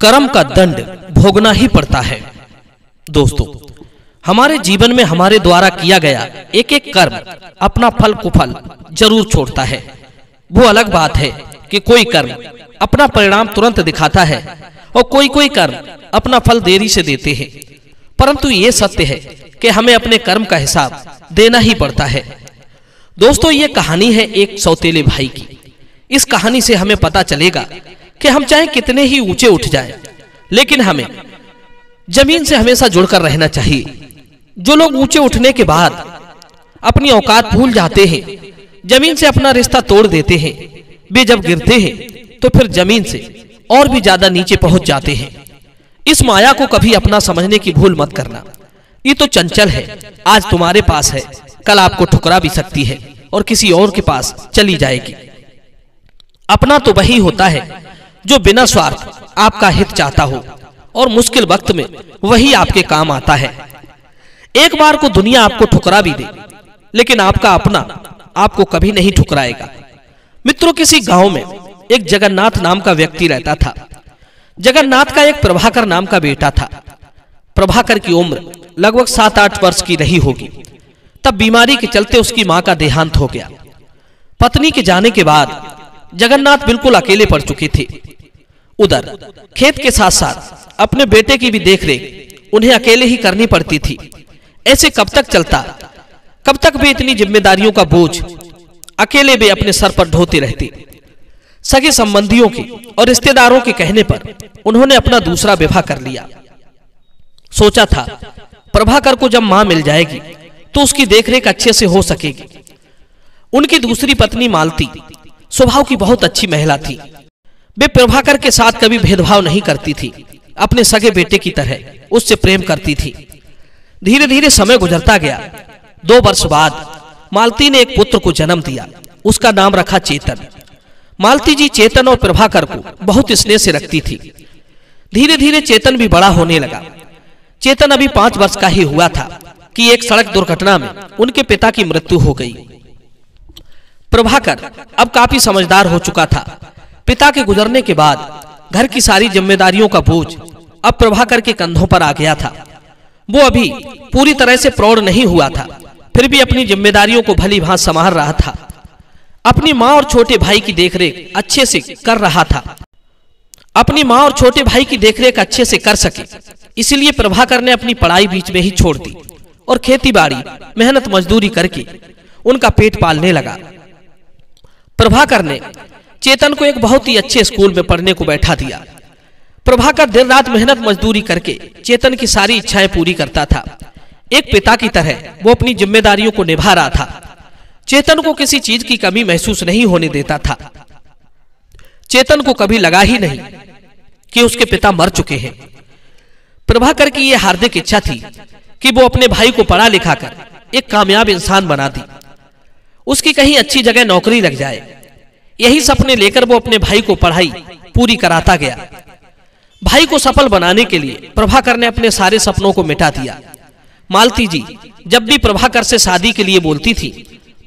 कर्म का दंड भोगना ही पड़ता है। दोस्तों, हमारे जीवन में हमारे द्वारा किया गया एक एक कर्म अपना फल कुफल ज़रूर छोड़ता है। वो अलग बात है कि कोई कर्म अपना परिणाम तुरंत दिखाता है और कोई कोई कर्म अपना फल देरी से देते हैं। परंतु ये सत्य है कि हमें अपने कर्म का हिसाब देना ही पड़ता है। दोस्तों, ये कहानी है एक सौतेले भाई की। इस कहानी से हमें पता चलेगा कि हम चाहे कितने ही ऊँचे उठ जाएँ, लेकिन हमें ज़मीन से हमेशा जुड़कर रहना चाहिए। जो लोग ऊँचे उठने के बाद अपनी औकात भूल जाते हैं ज़मीन से अपना रिश्ता तोड़ देते हैं वे जब गिरते हैं तो फिर ज़मीन से और भी ज़्यादा नीचे पहुँच जाते हैं। इस माया को कभी अपना समझने की भूल मत करना। ये तो चंचल है आज तुम्हारे पास है कल आपको ठुकरा भी सकती है और किसी और के पास चली जाएगी। अपना तो वही होता है जो बिना स्वार्थ आपका हित चाहता हो और मुश्किल वक्त में वही आपके काम आता है। एक बार को दुनिया आपको ठुकरा भी दे, लेकिन आपका अपना आपको कभी नहीं ठुकराएगा। मित्रों, किसी गाँव में एक जगन्नाथ नाम का व्यक्ति रहता था। जगन्नाथ का एक प्रभाकर नाम का बेटा था। प्रभाकर की उम्र लगभग सात आठ वर्ष की रही होगी। तब बीमारी के चलते उसकी माँ का देहांत हो गया। पत्नी के जाने के बाद जगन्नाथ बिल्कुल अकेले पड़ चुके थे। उधर, खेत के साथ साथ, अपने बेटे की भी देखरेख उन्हें अकेले ही करनी पड़ती थी। ऐसे कब तक चलता? कब तक वे इतनी जिम्मेदारियों का बोझ अकेले वे अपने सर पर ढोते रहते? सगे संबंधियों के और रिश्तेदारों के कहने पर उन्होंने अपना दूसरा विवाह कर लिया। सोचा था, प्रभाकर को जब माँ मिल जाएगी तो उसकी देखरेख अच्छे से हो सकेगी। उनकी दूसरी पत्नी मालती, स्वभाव की बहुत अच्छी महिला थी। वे प्रभाकर के साथ कभी भेदभाव नहीं करती थी। अपने सगे बेटे की तरह उससे प्रेम करती थी। धीरे धीरे समय गुजरता गया। दो वर्ष बाद मालती ने एक पुत्र को जन्म दिया। उसका नाम रखा चेतन। मालती जी चेतन और प्रभाकर को बहुत स्नेह से रखती थी। धीरे धीरे चेतन भी बड़ा होने लगा। चेतन अभी पाँच वर्ष का ही हुआ था कि एक सड़क दुर्घटना में उनके पिता की मृत्यु हो गई। प्रभाकर अब काफ़ी समझदार हो चुका था। पिता के गुजरने के बाद घर की सारी जिम्मेदारियों का बोझ अब प्रभाकर के कंधों पर आ गया था। वो अभी पूरी तरह से प्रौढ़ नहीं हुआ था। फिर भी अपनी जिम्मेदारियों को भली भांत संभाल रहा था। अपनी माँ और छोटे भाई की देखरेख अच्छे से कर रहा था। अपनी माँ और छोटे भाई की देखरेख अच्छे से कर सके। इसलिए प्रभाकर ने अपनी पढ़ाई बीच में ही छोड़ दी और खेती बाड़ी मेहनत मजदूरी करके उनका पेट पालने लगा। प्रभाकर ने चेतन को एक बहुत ही अच्छे स्कूल में पढ़ने को बैठा दिया। प्रभाकर दिन रात मेहनत मजदूरी करके चेतन की सारी इच्छाएँ पूरी करता था। एक पिता की तरह वो अपनी जिम्मेदारियों को निभा रहा था। चेतन को किसी चीज़ की कमी महसूस नहीं होने देता था। चेतन को कभी लगा ही नहीं कि उसके पिता मर चुके हैं। प्रभाकर की यह हार्दिक इच्छा थी कि वो अपने भाई को पढ़ा लिखा कर एक कामयाब इंसान बना दी। उसकी कहीं अच्छी जगह नौकरी लग जाए। यही सपने लेकर वो अपने भाई को पढ़ाई पूरी कराता गया। भाई को सफल बनाने के लिए प्रभाकर ने अपने सारे सपनों को मिटा दिया। मालती जी, जब भी प्रभाकर से शादी के लिए बोलती थी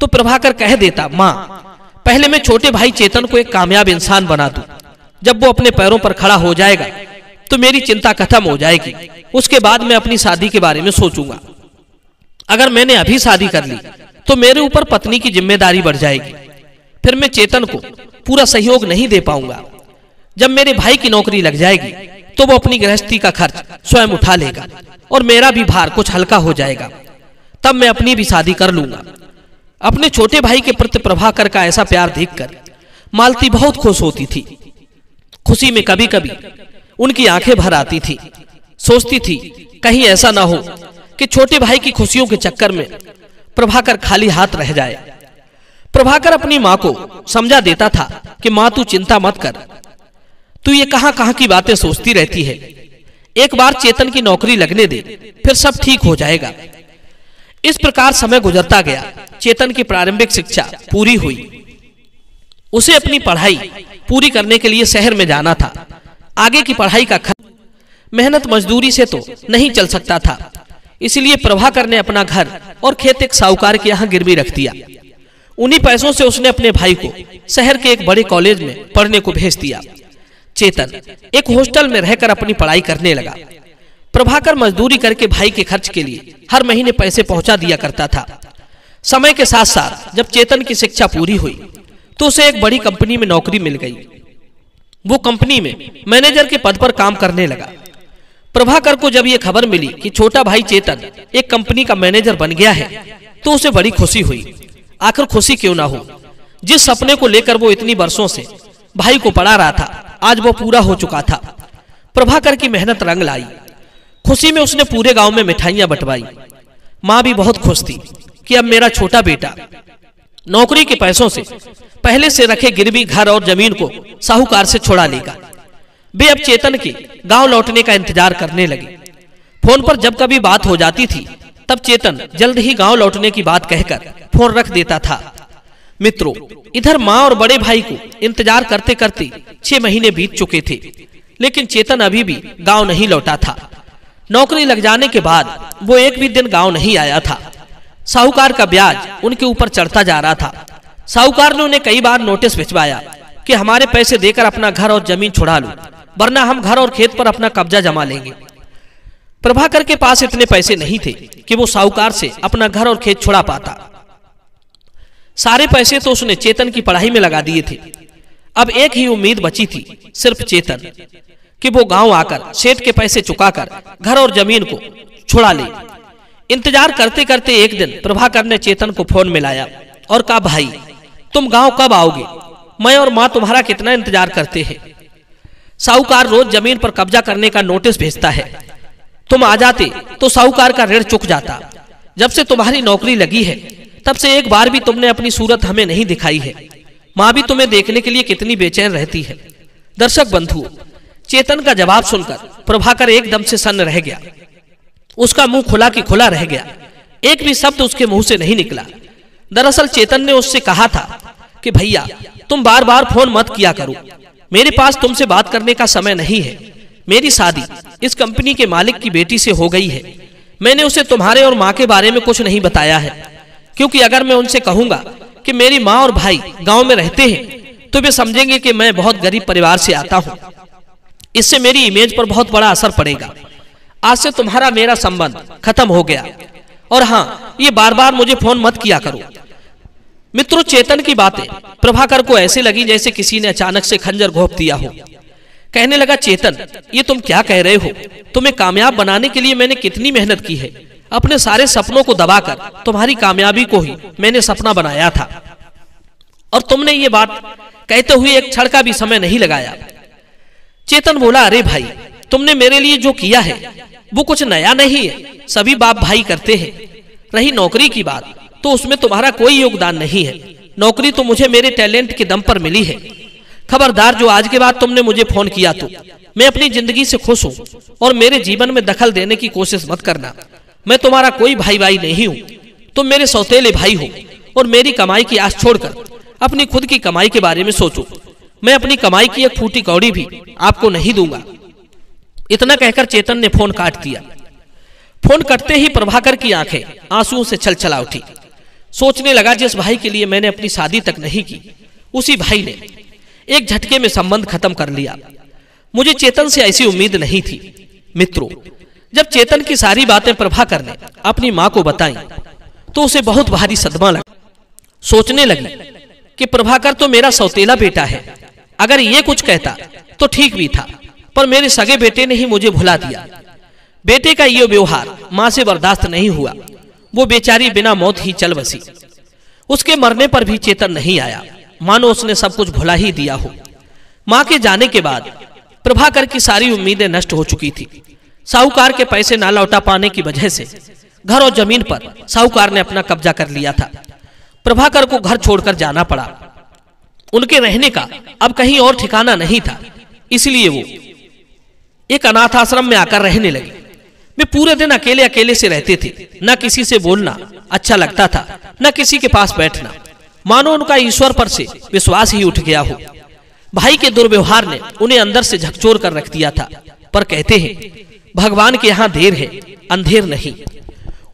तो प्रभाकर कह देता, माँ, पहले मैं छोटे भाई चेतन को एक कामयाब इंसान बना दू। जब वो अपने पैरों पर खड़ा हो जाएगा तो मेरी चिंता खत्म हो जाएगी। उसके बाद मैं अपनी शादी के बारे में सोचूँगा। अगर मैंने अभी शादी कर ली तो मेरे ऊपर पत्नी की ज़िम्मेदारी बढ़ जाएगी। फिर मैं चेतन को पूरा सहयोग नहीं दे पाऊँगा। जब मेरे भाई की नौकरी लग जाएगी तो वो अपनी गृहस्थी का खर्च स्वयं उठा लेगा और मेरा भी भार कुछ हल्का हो जाएगा। तब मैं अपनी भी शादी कर लूँगा। अपने छोटे भाई के प्रति प्रभाकर का ऐसा प्यार देखकर मालती बहुत खुश होती थी। खुशी में कभी कभी उनकी आँखें भर आती थी। सोचती थी, कहीं ऐसा ना हो कि छोटे भाई की खुशियों के चक्कर में प्रभाकर खाली हाथ रह जाए। प्रभाकर अपनी माँ को समझा देता था कि माँ, तू चिंता मत कर। तू ये कहाँ कहाँ की बातें सोचती रहती है। एक बार चेतन की नौकरी लगने दे, फिर सब ठीक हो जाएगा। इस प्रकार समय गुजरता गया। चेतन की प्रारंभिक शिक्षा पूरी हुई। उसे अपनी पढ़ाई पूरी करने के लिए शहर में जाना था। आगे की पढ़ाई का खर्च मेहनत मजदूरी से तो नहीं चल सकता था। इसलिए प्रभाकर ने अपना घर और खेत एक साहूकार के यहाँ गिरवी रख दिया। उन्हीं पैसों से उसने अपने भाई को शहर के एक बड़े कॉलेज में पढ़ने को भेज दिया। चेतन एक हॉस्टल में रहकर अपनी पढ़ाई करने लगा। प्रभाकर मजदूरी करके भाई के खर्च के लिए हर महीने पैसे पहुँचा दिया करता था। समय के साथ साथ जब चेतन की शिक्षा पूरी हुई तो उसे एक बड़ी कंपनी में नौकरी मिल गई। वो कंपनी में मैनेजर के पद पर काम करने लगा। प्रभाकर को जब ये खबर मिली कि छोटा भाई चेतन एक कंपनी का मैनेजर बन गया है तो उसे बड़ी खुशी हुई। आखिर खुशी क्यों ना हो? जिस सपने को लेकर वो इतनी वर्षों से भाई को पढ़ा रहा था, आज वो पूरा हो चुका था। प्रभाकर की मेहनत रंग लाई। खुशी में उसने पूरे गाँव में मिठाइयाँ बंटवाई। माँ भी बहुत खुश थी कि अब मेरा छोटा बेटा नौकरी के पैसों से पहले से रखे गिरवी घर और ज़मीन को साहूकार से छोड़ा लेगा। वे अब चेतन के गाँव लौटने का इंतज़ार करने लगे। फ़ोन पर जब कभी बात हो जाती थी तब चेतन जल्द ही गाँव लौटने की बात कहकर फ़ोन रख देता था। मित्रों, इधर माँ और बड़े भाई को इंतज़ार करते करते छह महीने बीत चुके थे, लेकिन चेतन अभी भी गाँव नहीं लौटा था। नौकरी लग जाने के बाद वो एक भी दिन गाँव नहीं आया था। साहूकार का ब्याज उनके ऊपर चढ़ता जा रहा था। साहूकार ने उन्हें कई बार नोटिस भिजवाया कि हमारे पैसे देकर अपना घर और ज़मीन छुड़ा लो, वरना हम घर और खेत पर अपना कब्जा जमा लेंगे। प्रभाकर के पास इतने पैसे नहीं थे कि वो साहूकार से अपना घर और खेत छुड़ा पाता। सारे पैसे तो उसने चेतन की पढ़ाई में लगा दिए थे। अब एक ही उम्मीद बची थी, सिर्फ़ चेतन, कि वो गाँव आकर सेठ के पैसे चुकाकर घर और ज़मीन को छुड़ा ले। इंतज़ार करते करते एक दिन प्रभाकर ने चेतन को फ़ोन मिलाया और कहा, भाई, तुम गाँव कब आओगे? मैं और माँ तुम्हारा कितना इंतज़ार करते हैं। साहूकार रोज ज़मीन पर कब्जा करने का नोटिस भेजता है। तुम आ जाते तो साहूकार का ऋण चुक जाता। जब से तुम्हारी नौकरी लगी है, तब से एक बार भी तुमने अपनी सूरत हमें नहीं दिखाई है। माँ भी तुम्हें देखने के लिए कितनी बेचैन रहती है। दर्शक बंधु, चेतन का जवाब सुनकर प्रभाकर एकदम से सन्न रह गया। उसका मुँह खुला की खुला रह गया। एक भी शब्द उसके मुँह से नहीं निकला। दरअसल चेतन ने उससे कहा था कि, भैया, तुम बार बार फ़ोन मत किया करो। मेरे पास तुमसे बात करने का समय नहीं है। मेरी शादी इस कंपनी के मालिक की बेटी से हो गई है। मैंने उसे तुम्हारे और माँ के बारे में कुछ नहीं बताया है। क्योंकि अगर मैं उनसे कहूँगा कि मेरी माँ और भाई गाँव में रहते हैं तो वे समझेंगे कि मैं बहुत गरीब परिवार से आता हूँ। इससे मेरी इमेज पर बहुत बड़ा असर पड़ेगा। आज से तुम्हारा मेरा संबंध खत्म हो गया। और हाँ ये बार बार मुझे फ़ोन मत किया करो। मित्रों, चेतन की बातें प्रभाकर को ऐसे लगी जैसे किसी ने अचानक से खंजर घोप दिया हो। कहने लगा, चेतन, ये तुम क्या कह रहे हो? तुम्हें कामयाब बनाने के लिए मैंने कितनी मेहनत की है? अपने सारे सपनों को दबाकर तुम्हारी कामयाबी को ही मैंने सपना बनाया था। और तुमने ये बात कहते हुए एक क्षण का भी समय नहीं लगाया। चेतन बोला, अरे भाई, तुमने मेरे लिए जो किया है, वो कुछ नया नहीं है। सभी बाप भाई करते हैं। रही नौकरी की बात तो उसमें तुम्हारा कोई योगदान नहीं है। नौकरी तो मुझे मेरे टैलेंट के दम पर मिली है। खबरदार जो आज के बाद तुमने मुझे फ़ोन किया तो मैं अपनी ज़िंदगी से खुश हूँ और मेरे जीवन में दखल देने की कोशिश मत करना। मैं तुम्हारा कोई भाई भाई नहीं हूँ। तुम मेरे सौतेले भाई हो और मेरी कमाई की आस छोड़कर अपनी खुद की कमाई के बारे में सोचो। मैं अपनी कमाई की एक फूटी कौड़ी भी आपको नहीं दूँगा। इतना कहकर चेतन ने फ़ोन काट दिया। फ़ोन कटते ही प्रभाकर की आँखें आंसुओं से छल छला उठी। सोचने लगा, जिस भाई के लिए मैंने अपनी शादी तक नहीं की, उसी भाई ने एक झटके में संबंध खत्म कर लिया। मुझे चेतन से ऐसी उम्मीद नहीं थी। मित्रों, जब चेतन की सारी बातें प्रभाकर ने अपनी माँ को बताई तो उसे बहुत भारी सदमा लगा। सोचने लगी कि प्रभाकर तो मेरा सौतेला बेटा है। अगर ये कुछ कहता तो ठीक भी था, पर मेरे सगे बेटे ने ही मुझे भुला दिया। बेटे का ये व्यवहार माँ से बर्दाश्त नहीं हुआ। वो बेचारी बिना मौत ही चल बसी। उसके मरने पर भी चेतन नहीं आया। मानो उसने सब कुछ भुला ही दिया हो। माँ के जाने के बाद प्रभाकर की सारी उम्मीदें नष्ट हो चुकी थी। साहूकार के पैसे ना लौटा पाने की वजह से घर और ज़मीन पर साहूकार ने अपना कब्जा कर लिया था। प्रभाकर को घर छोड़कर जाना पड़ा। उनके रहने का अब कहीं और ठिकाना नहीं था। इसलिए वो एक अनाथ आश्रम में आकर रहने लगे। वे पूरे दिन अकेले अकेले से रहते थे। न किसी से बोलना अच्छा लगता था, न किसी के पास बैठना। मानो उनका ईश्वर पर से विश्वास ही उठ गया हो। भाई के दुर्व्यवहार ने उन्हें अंदर से झकझोर कर रख दिया था, पर कहते हैं, भगवान के यहाँ देर है, अंधेर नहीं।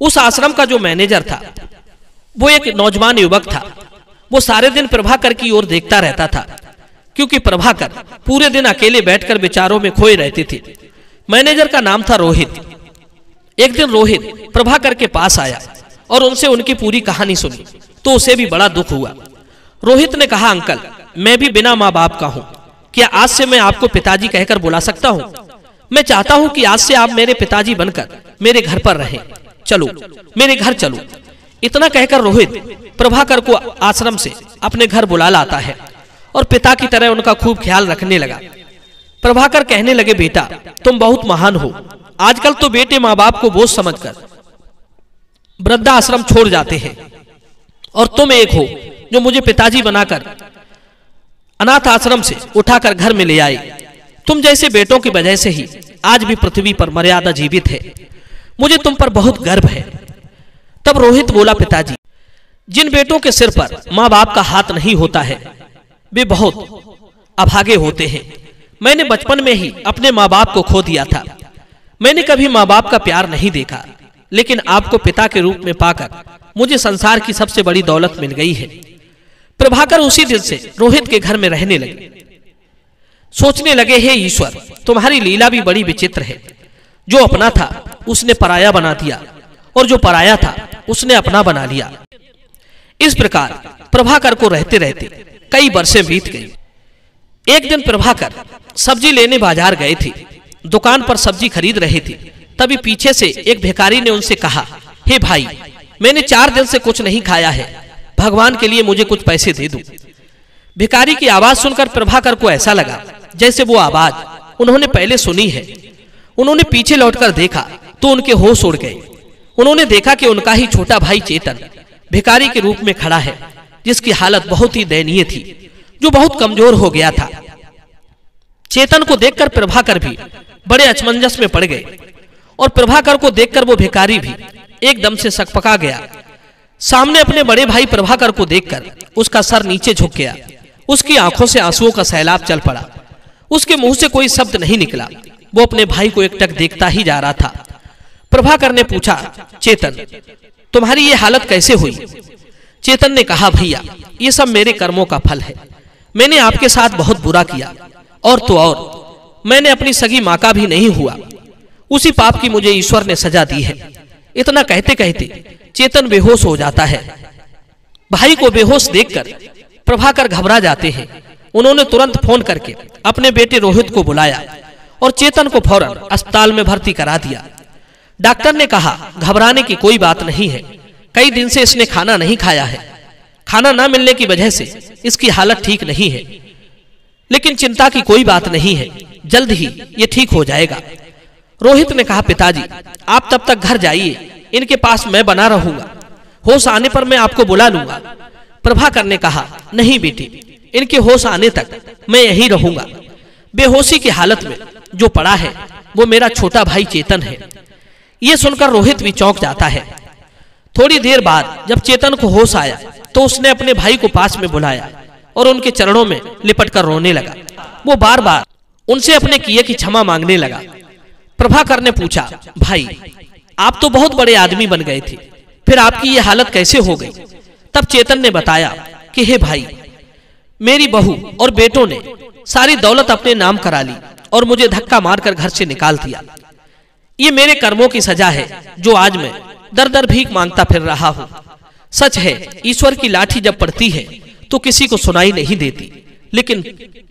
उस आश्रम का जो मैनेजर था, वो एक नौजवान युवक था। वो सारे दिन प्रभाकर की ओर देखता रहता था, क्योंकि प्रभाकर पूरे दिन अकेले बैठकर विचारों में खोए रहते थे। मैनेजर का नाम था रोहित। एक दिन रोहित प्रभाकर के पास आया और उनसे उनकी पूरी कहानी सुनी। तो उसे भी बड़ा दुख हुआ। रोहित ने कहा, अंकल, मैं भी बिना माँ बाप का हूँ। क्या आज से मैं आपको पिताजी कहकर बुला सकता हूँ? मैं चाहता हूँ कि आज से आप मेरे पिताजी बनकर मेरे घर पर रहें। चलो, मेरे घर चलो। इतना कहकर रोहित प्रभाकर को आश्रम से अपने घर बुला लाता है और पिता की तरह उनका खूब ख्याल रखने लगा। प्रभाकर कहने लगे, बेटा, तुम बहुत महान हो। आजकल तो बेटे माँ बाप को बोझ समझकर वृद्धा आश्रम छोड़ जाते हैं। और तुम एक हो, जो मुझे पिताजी बनाकर अनाथ आश्रम से उठाकर घर में ले आए। तुम जैसे बेटों की वजह से ही आज भी पृथ्वी पर मर्यादा जीवित है। मुझे तुम पर बहुत गर्व है। तब रोहित बोला, पिताजी, जिन बेटों के सिर पर माँ बाप का हाथ नहीं होता है, वे बहुत अभागे होते हैं। मैंने बचपन में ही अपने माँ बाप को खो दिया था। मैंने कभी माँ बाप का प्यार नहीं देखा, लेकिन आपको पिता के रूप में पाकर मुझे संसार की सबसे बड़ी दौलत मिल गई है। प्रभाकर उसी दिन से रोहित के घर में रहने लगे। सोचने लगे, हे ईश्वर, तुम्हारी लीला भी बड़ी विचित्र है। जो अपना था, उसने पराया बना दिया, और जो पराया था, उसने अपना बना लिया। इस प्रकार प्रभाकर को रहते रहते कई वर्षे बीत गई। एक दिन प्रभाकर सब्ज़ी लेने बाज़ार गए थे। दुकान पर सब्ज़ी खरीद रहे थे। तभी पीछे से एक भिखारी ने उनसे कहा, हे भाई मैंने चार दिन से कुछ नहीं खाया है। भगवान के लिए मुझे कुछ पैसे दे दो। भिखारी की आवाज़ सुनकर प्रभाकर को ऐसा लगा, जैसे वो आवाज़ उन्होंने पहले सुनी है। उन्होंने पीछे लौटकर देखा तो उनके होश उड़ गए। उन्होंने देखा कि उनका ही छोटा भाई चेतन भिखारी के रूप में खड़ा है, जिसकी हालत बहुत ही दयनीय थी, जो बहुत कमज़ोर हो गया था। चेतन को देखकर प्रभाकर भी बड़े अचमंजस में पड़ गए और प्रभाकर को देखकर वो भिकारी भी एकदम से सकपका गया। सामने अपने बड़े भाई प्रभाकर को देखकर उसका सर नीचे झुक गया। उसकी आँखों से आंसुओं का सैलाब चल पड़ा। उसके मुँह से कोई शब्द नहीं निकला। वो अपने भाई को एकटक देखता ही जा रहा था। प्रभाकर ने पूछा, चेतन, तुम्हारी ये हालत कैसे हुई? चेतन ने कहा, भैया, ये सब मेरे कर्मों का फल है। मैंने आपके साथ बहुत बुरा किया। और तो और, मैंने अपनी सगी माँ का भी नहीं हुआ। उसी पाप की मुझे ईश्वर ने सजा दी है। इतना कहते कहते चेतन बेहोश हो जाता है। भाई को बेहोश देखकर प्रभाकर घबरा जाते हैं। उन्होंने तुरंत फ़ोन करके अपने बेटे रोहित को बुलाया और चेतन को फ़ौरन अस्पताल में भर्ती करा दिया। डॉक्टर ने कहा, घबराने की कोई बात नहीं है। कई दिन से इसने खाना नहीं खाया है। खाना ना मिलने की वजह से इसकी हालत ठीक नहीं है। लेकिन चिंता की कोई बात नहीं है। जल्द ही ये ठीक हो जाएगा। रोहित ने कहा, पिताजी, आप तब तक घर जाइए, इनके पास मैं बना रहूँगा। होश आने पर मैं आपको बुला लूँगा। प्रभाकर ने कहा, नहीं बेटी, इनके होश आने तक मैं यहीं रहूँगा। बेहोशी की हालत में जो पड़ा है, वो मेरा छोटा भाई चेतन है। ये सुनकर रोहित भी चौंक जाता है। थोड़ी देर बाद जब चेतन को होश आया तो उसने अपने भाई को पास में बुलाया और उनके चरणों में लिपट कर रोने लगा। वो बार बार उनसे अपने किए की क्षमा मांगने लगा। प्रभाकर ने पूछा, भाई, आप तो बहुत बड़े आदमी बन गए थे, फिर आपकी ये हालत कैसे हो गई? तब चेतन ने बताया कि, हे भाई, मेरी बहू और बेटों ने सारी दौलत अपने नाम करा ली और मुझे धक्का मारकर घर से निकाल दिया। ये मेरे कर्मों की सजा है, जो आज मैं दर दर भीख माँगता फिर रहा हूँ। सच है, ईश्वर की लाठी जब पड़ती है तो किसी को सुनाई नहीं देती, लेकिन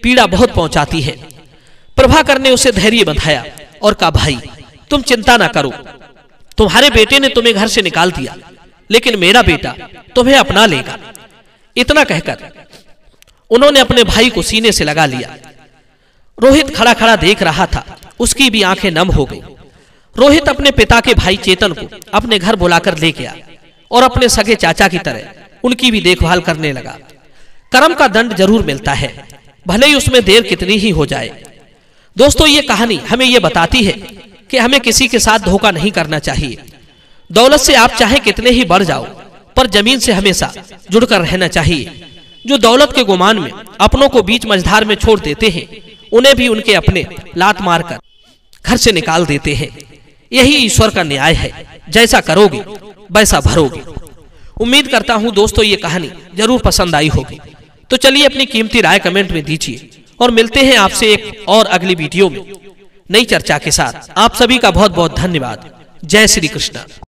पीड़ा बहुत पहुंचाती है। प्रभाकर ने उसे धैर्य बंधाया और कहा, भाई, तुम चिंता ना करो। तुम्हारे बेटे ने तुम्हें घर से निकाल दिया, लेकिन मेरा बेटा तुम्हें अपना लेगा। इतना कहकर उन्होंने अपने भाई को सीने से लगा लिया। रोहित खड़ा खड़ा देख रहा था, उसकी भी आँखें नम हो गई। रोहित अपने पिता के भाई चेतन को अपने घर बुलाकर ले गया और अपने सगे चाचा की तरह उनकी भी देखभाल करने लगा। कर्म का दंड ज़रूर मिलता है, भले ही उसमें देर कितनी ही हो जाए। दोस्तों, ये कहानी हमें ये बताती है कि हमें किसी के साथ धोखा नहीं करना चाहिए। दौलत से आप चाहे कितने ही बढ़ जाओ, पर ज़मीन से हमेशा जुड़कर रहना चाहिए। जो दौलत के गुमान में अपनों को बीच मझधार में छोड़ देते हैं, उन्हें भी उनके अपने लात मारकर घर से निकाल देते हैं। यही ईश्वर का न्याय है, जैसा करोगे, वैसा भरोगे। उम्मीद करता हूँ दोस्तों, ये कहानी ज़रूर पसंद आई होगी। तो चलिए अपनी कीमती राय कमेंट में दीजिए। और मिलते हैं आपसे एक और अगली वीडियो में नई चर्चा के साथ। आप सभी का बहुत बहुत धन्यवाद। जय श्री कृष्ण।